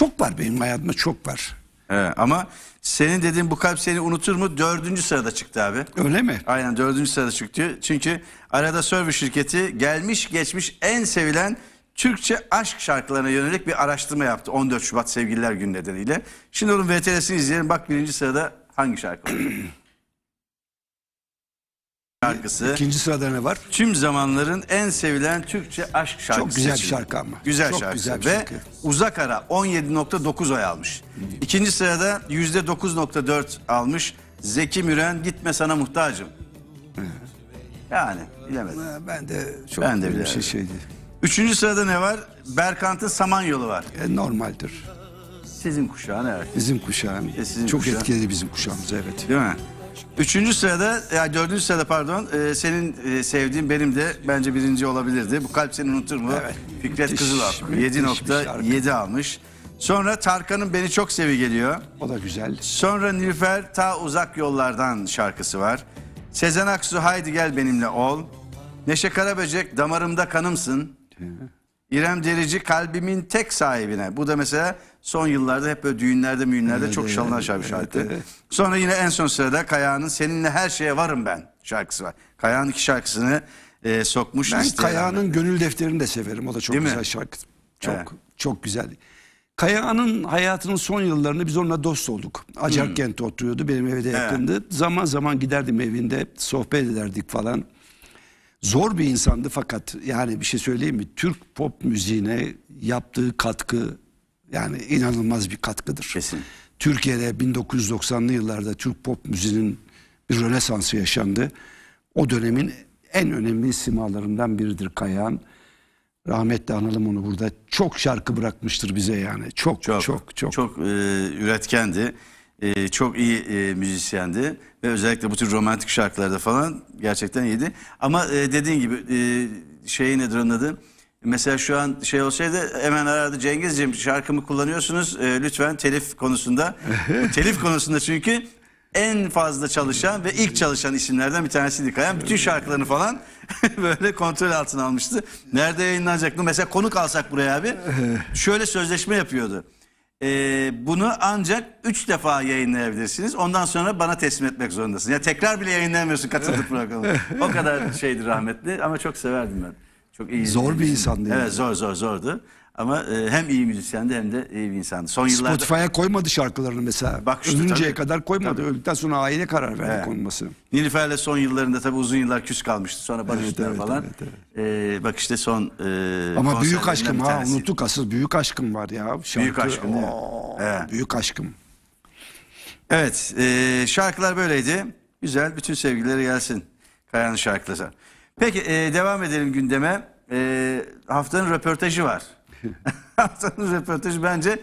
Çok var benim hayatımda çok var. Evet, ama senin dediğin bu kalp seni unutur mu? Dördüncü sırada çıktı abi. Öyle mi? Aynen dördüncü sırada çıktı. Çünkü Arada Server şirketi gelmiş geçmiş en sevilen Türkçe aşk şarkılarına yönelik bir araştırma yaptı 14 Şubat Sevgililer Günü nedeniyle. Şimdi onun VTR'sini izleyelim. Bak birinci sırada hangi şarkı? şarkısı. İkinci sırada ne var? Tüm zamanların en sevilen Türkçe aşk şarkısı. Çok güzel bir seçildi. şarkı ama. Güzel Çok şarkı. güzel bir Ve şarkı. Uzak Ara 17.9 oy almış. İkinci sırada %9.4 almış. Zeki Müren Gitme Sana Muhtacım. Yani bilemedim. Ha, Ben de çok Ben de bir şey şeydi. Üçüncü sırada ne var? Berkant'ın Samanyolu var. E, normaldir. Sizin kuşağın evet. Bizim kuşağın. E, sizin çok kuşağın. etkiledi bizim kuşağımızı evet. Değil mi? Üçüncü sırada, ya dördüncü sırada pardon, e, senin e, sevdiğin benim de bence birinci olabilirdi. Bu kalp seni unutur mu? Evet. Fikret Müthiş, Kızılak müthiş bir şarkı. 7.7 almış. Sonra Tarkan'ın Beni Çok Sevi geliyor. O da güzel. Sonra Nilüfer Ta Uzak Yollardan şarkısı var. Sezen Aksu Haydi Gel Benimle Ol. Neşe Karaböcek Damarımda Kanımsın. İrem Derici Kalbimin Tek Sahibine. Bu da mesela son yıllarda hep böyle düğünlerde müğünlerde Evet, çok evet, çalınan evet, şarkı. şarkı. evet. Sonra yine en son sırada Kayağan'ın Seninle Her Şeye Varım Ben şarkısı var. Kayağan iki şarkısını e, sokmuş. Ben. Kayağan'ın Gönül Defteri'ni de severim. O da çok Değil mi? güzel şarkı. Çok Evet. çok güzel. Kayağan'ın hayatının son yıllarını biz onunla dost olduk. Acarkent'te oturuyordu. Benim evde yakındı. Zaman zaman giderdim evinde. Sohbet ederdik falan. Zor bir insandı fakat yani bir şey söyleyeyim mi? Türk pop müziğine yaptığı katkı yani inanılmaz bir katkıdır. Kesin. Türkiye'de 1990'lı yıllarda Türk pop müziğinin bir rönesansı yaşandı. O dönemin en önemli simalarından biridir Kayağan. Rahmetli analım onu burada. Çok şarkı bırakmıştır bize yani. Çok çok çok. çok, e, üretkendi. E, çok iyi e, müzisyendi ve özellikle bu tür romantik şarkılarda falan gerçekten iyiydi. Ama e, dediğin gibi e, şey nedir onun adı? Mesela şu an şey olsaydı hemen arardı Cengizciğim şarkımı kullanıyorsunuz e, lütfen telif konusunda. Bu telif konusunda çünkü en fazla çalışan ve ilk çalışan isimlerden bir tanesiydi Kayan. Bütün şarkılarını falan böyle kontrol altına almıştı. Nerede yayınlanacak mı? Mesela konuk alsak buraya abi. Şöyle sözleşme yapıyordu. Ee, bunu ancak üç defa yayınlayabilirsiniz. Ondan sonra bana teslim etmek zorundasın. Ya tekrar bile yayınlayamıyorsun katıldık programa. O kadar şeydi rahmetli ama çok severdim ben. Çok iyi. Zor bir insandı yani. Evet zor zor zordu. Ama e, hem iyi müzisyendi hem de iyi bir insandı. Son yıllarda Spotify'a koymadı şarkılarını mesela. Bak işte Ölünceye tabii. kadar koymadı. Öldükten sonra aile karar verdi Evet. konması. Nilüfer'le son yıllarında tabii uzun yıllar küs kalmıştı. Sonra barıştılar evet, falan. evet, Ee, bak işte son e, Ama büyük aşkım ha unuttuk asıl büyük aşkım var ya. Şarkı, Büyük aşkım? Oo, Evet. Büyük aşkım. Evet, e, şarkılar böyleydi. Güzel, bütün sevgileri gelsin. Kayan'ın şarkıları. Peki e, devam edelim gündeme. E, haftanın röportajı var. haftanın röportajı bence